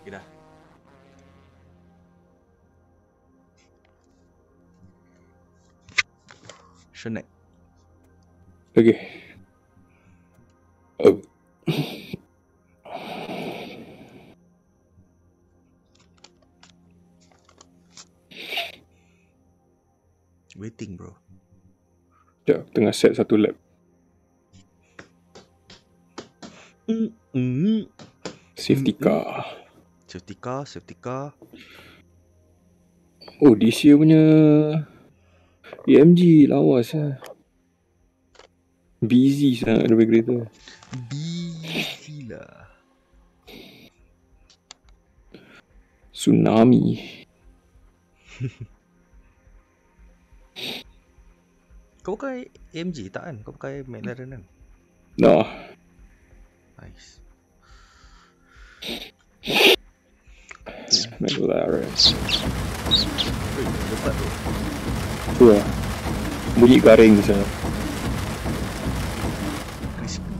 Okay dah. Shonek. Okay. Oh. Waiting bro. Sekejap, tengah set satu lap. Mm, mm. Safety Mm, car. Safety car, safety car. Oh, this year punya AMG lawas lah. Busy sangat lebih kereta. Busy lah. Tsunami. Kau pakai AMG tak kan? Kau pakai McLaren kan? Nah, Nice. Lepas tu. Lah. Bunyi garing sana. Crispy.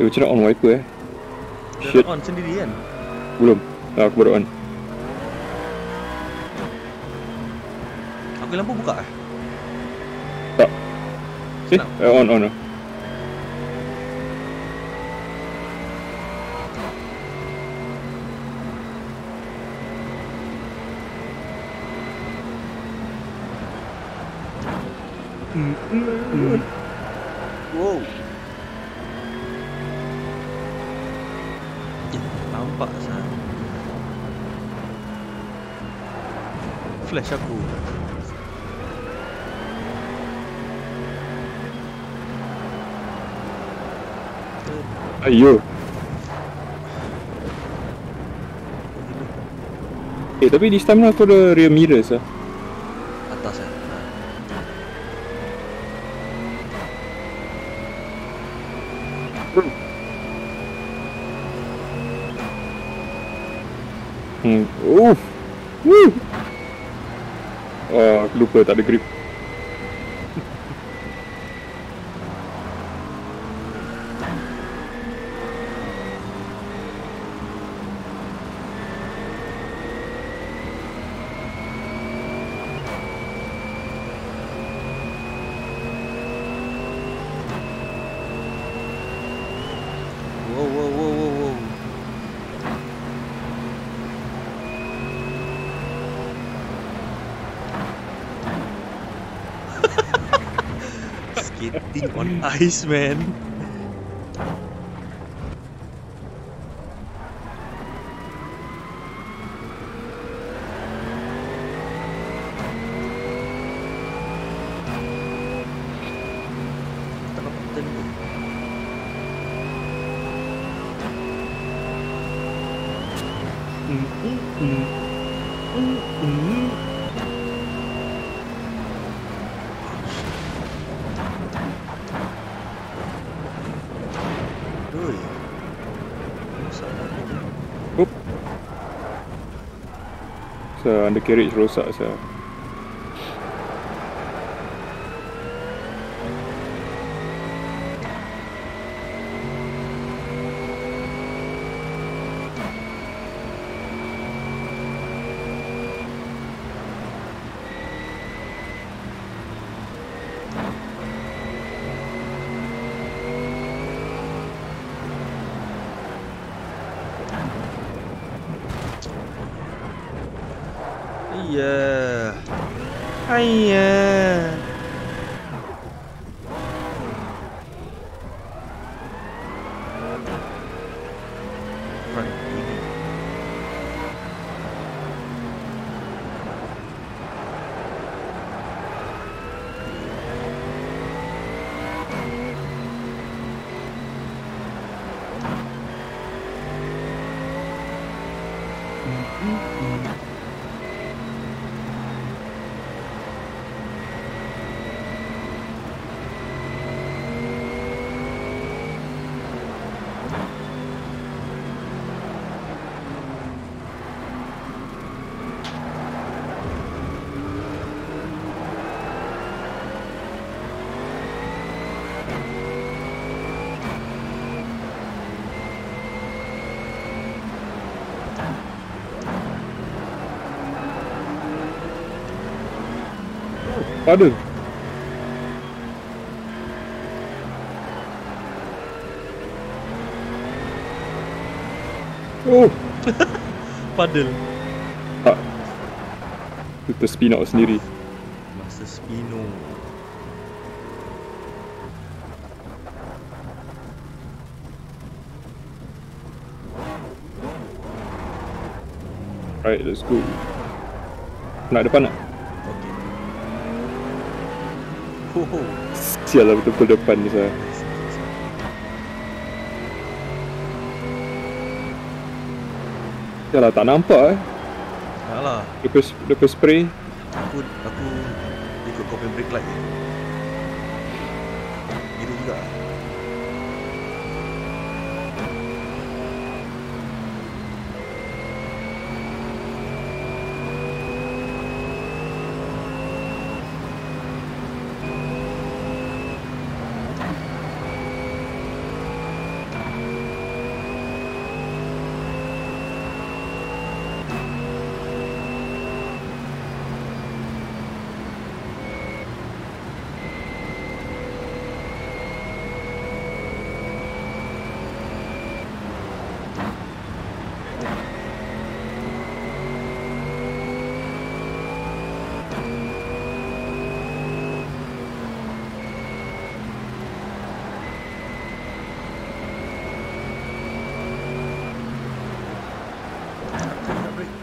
Eh, macam nak on wiper eh? Shit. on sendiri kan? Belum. Ah, aku baru on. Aku lampu buka eh? Eh, eh on, on. on. Wow. Eh, nampak sah. Flash aku. Ayo. Eh, tapi this time lah aku ada rear mirrors lah. Atas eh. Hmm. Uff. Woo. Ah, aku lupa tak ada grip. Skating on ice, man. Tak Masalah ni. So, undercarriage rosak saya. Yeah. Hiya. Pada. Oh, Paddle. tak. Itu terspin out sendiri. Master Spino. Right, let's go. Nak depan nak? Sial lah betul-betul depan ni saya. Sial lah tak nampak eh. Alah, Lepas, lepas spray. aku aku ikut kau punya brake light je. Gitu juga. Nak brake.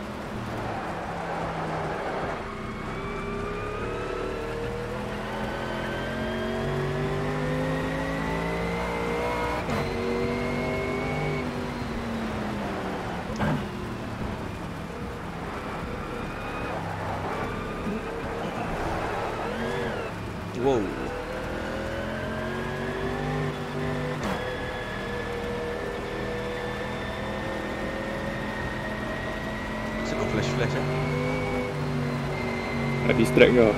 Wow. Suka flash-flash eh. Nak distract kau.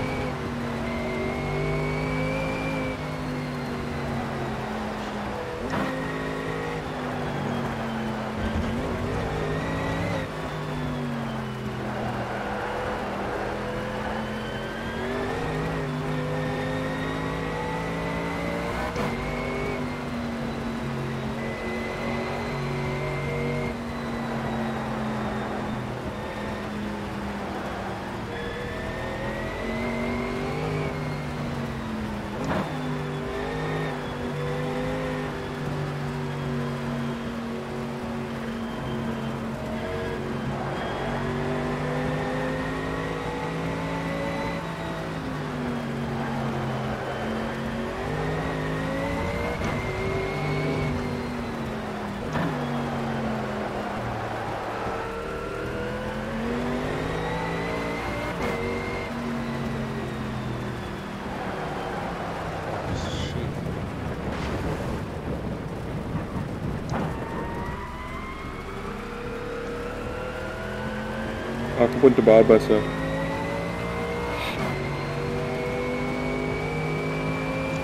Pun terbabas lah.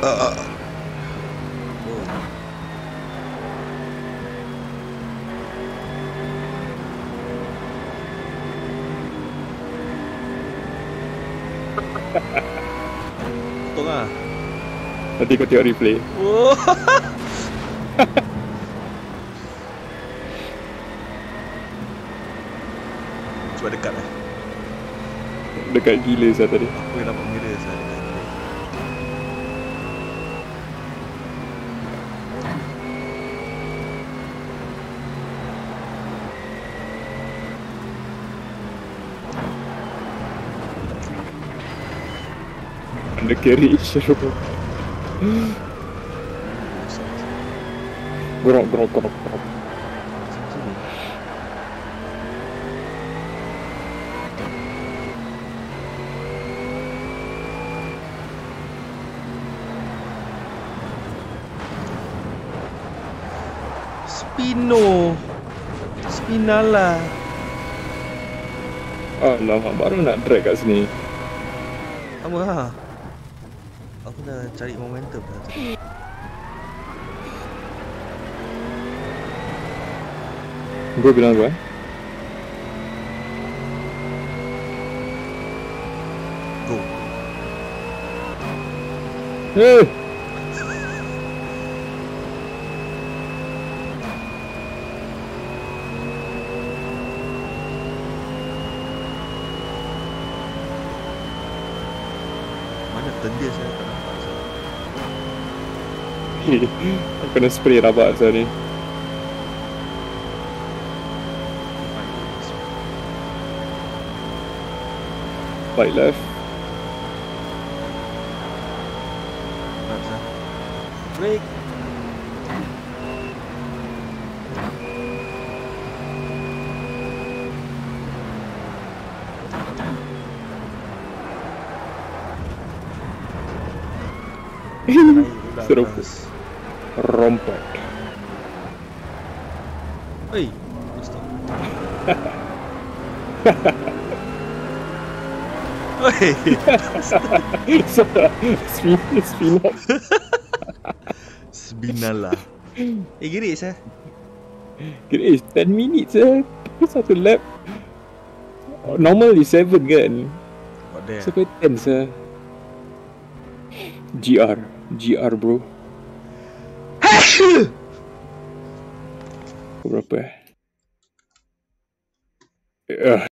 Oh. Untung lah. Nanti kau tengok replay. Oh. Cuba dekat lah. Dekat gila saya tadi. Aku yang dapat mirror saya. Under carry Shiro. Gerok, gerok, gerok, gerok. Sini. Spino Spinala Alamak, baru nak drag kat sini. Apa ha? Aku dah cari momentum dah tu. Gue bilang apa eh? Go Eh. Mana Kena spray rabak saya ni. Right left. Break. Seru. Rompak. Oi, stop. Oi, spin, spin. Sebinalah. Eh, gerik saya. Kira eh 10 minutes eh. Satu lap. Normal is 7 kan. Oh, kau 10 sah. GR. GR bro. Kau berapa eh? Uh,